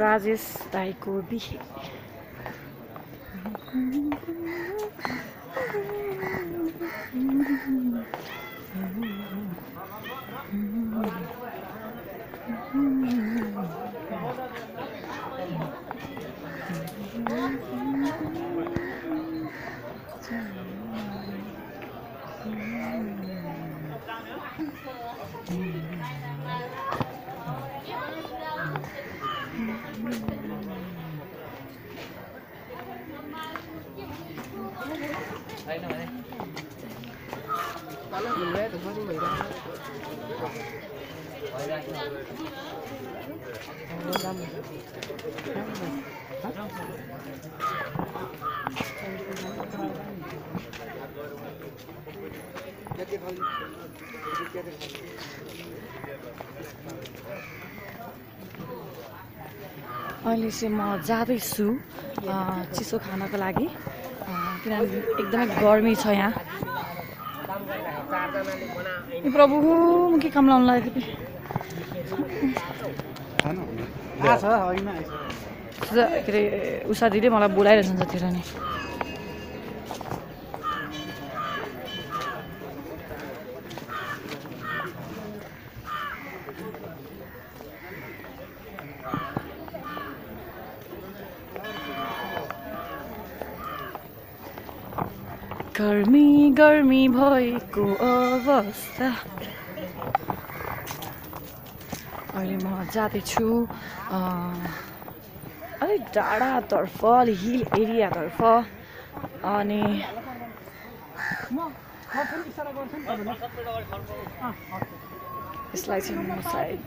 Rajesh তাই করবি Thank you. दाईको बिहे अहिले चाहिँ म जाँदैछु चिसो खानको लागि। किनभने एकदमै गर्मी छ यहाँ। प्रभु म के काम लाउनु लागेको थिएँ? के अरे उषा दिदीले मलाई बोलाइरहेछन् जतिर नि। गर्मी गर्मी भएको अवस्था। अहिले म जाँदैछु अलिक डाँडातर्फ अलिक हिल एरियातर्फ। अनि यसलाई चाहिँ म सायद